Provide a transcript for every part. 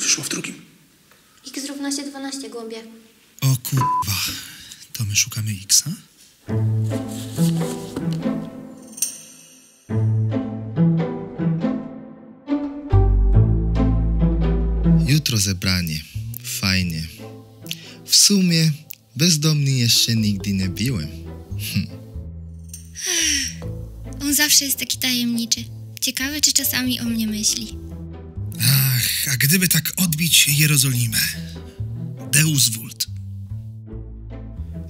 wyszło w drugim? X równa się 12 głąbie. O kurwa. To my szukamy X, a? Jutro zebranie. Fajnie. W sumie bezdomny jeszcze nigdy nie byłem. On zawsze jest taki tajemniczy. Ciekawe, czy czasami o mnie myśli. A gdyby tak odbić Jerozolimę? Deus vult.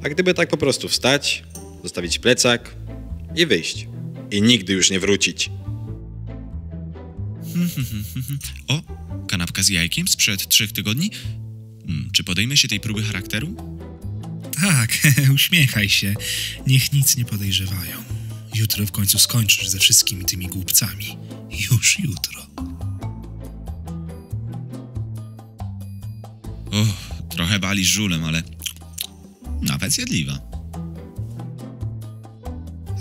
A gdyby tak po prostu wstać, zostawić plecak i wyjść. I nigdy już nie wrócić. O, kanapka z jajkiem sprzed trzech tygodni? Hmm, czy podejmę się tej próby charakteru? Tak, uśmiechaj się. Niech nic nie podejrzewają. Jutro w końcu skończysz ze wszystkimi tymi głupcami. Już jutro. Trochę bali żulem, ale nawet zjadliwa.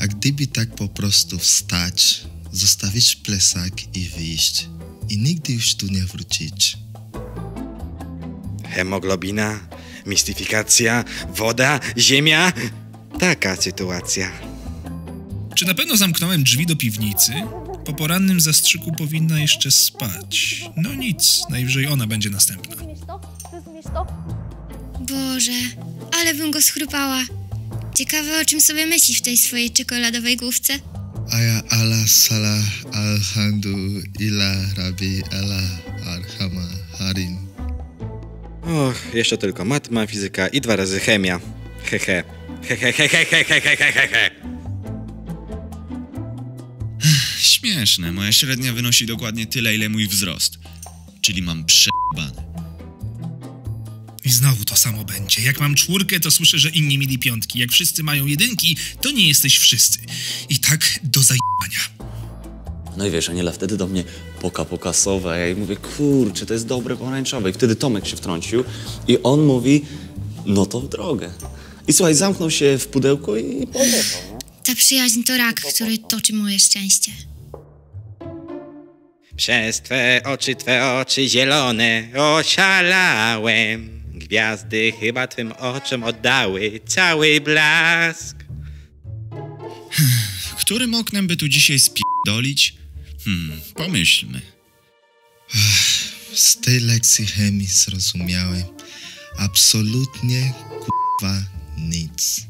A gdyby tak po prostu wstać, zostawić plecak i wyjść. I nigdy już tu nie wrócić. Hemoglobina, mistyfikacja, woda, ziemia. Taka sytuacja. Czy na pewno zamknąłem drzwi do piwnicy? Po porannym zastrzyku powinna jeszcze spać. No nic, najwyżej ona będzie następna. Rozumiesz to? Rozumiesz to? Boże, ale bym go schrupała. Ciekawe, o czym sobie myśli w tej swojej czekoladowej główce. Aya ala salah alhamdu ila rabbi ala arhama harim. Och, jeszcze tylko matma, fizyka i dwa razy chemia. Hehe. Hehe, hehe, hehe, hehe, hehe, he. Śmieszne, moja średnia wynosi dokładnie tyle, ile mój wzrost. Czyli mam przebane. I znowu to samo będzie. Jak mam czwórkę, to słyszę, że inni mieli piątki. Jak wszyscy mają jedynki, to nie jesteś wszyscy. I tak do zajebania. No i wiesz, Aniela wtedy do mnie poka pokasowe, a ja jej mówię, kurczę, to jest dobre pomarańczowe. I wtedy Tomek się wtrącił i on mówi, no to w drogę. I słuchaj, zamknął się w pudełku i pojechał. no. Ta przyjaźń to rak, który toczy moje szczęście. Przez twe oczy, twe oczy zielone oszalałem. Gwiazdy chyba twym oczom oddały cały blask. Którym oknem by tu dzisiaj spierdolić? Hmm, pomyślmy. Z tej lekcji chemii zrozumiałem absolutnie kurwa nic.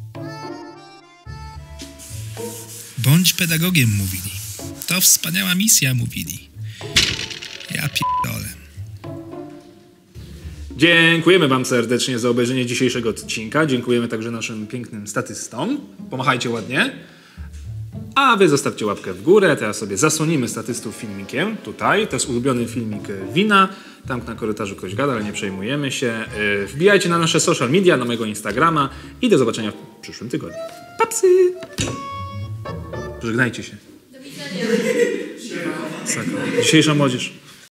Bądź pedagogiem, mówili. To wspaniała misja, mówili. Ja pierdolę. Dziękujemy Wam serdecznie za obejrzenie dzisiejszego odcinka. Dziękujemy także naszym pięknym statystom. Pomachajcie ładnie. A Wy zostawcie łapkę w górę. Teraz sobie zasłonimy statystów filmikiem. Tutaj. To jest ulubiony filmik e, Wina. Tam na korytarzu ktoś gada, ale nie przejmujemy się. Yy, Wbijajcie na nasze social media, na mojego Instagrama i do zobaczenia w przyszłym tygodniu. Papsy! Żegnajcie się. Do widzenia. Dzisiejsza młodzież.